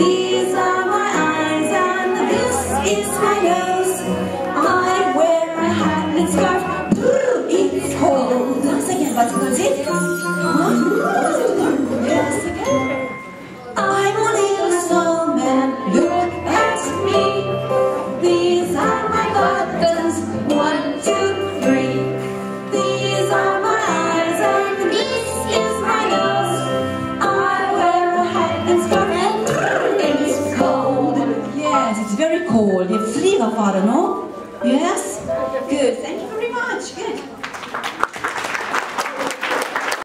These are my eyes and this is my nose. I wear a hat and scarf. It's cold. Once again, what's it? very cold. Ihr Fliegerfahrer, no? Yes? Good.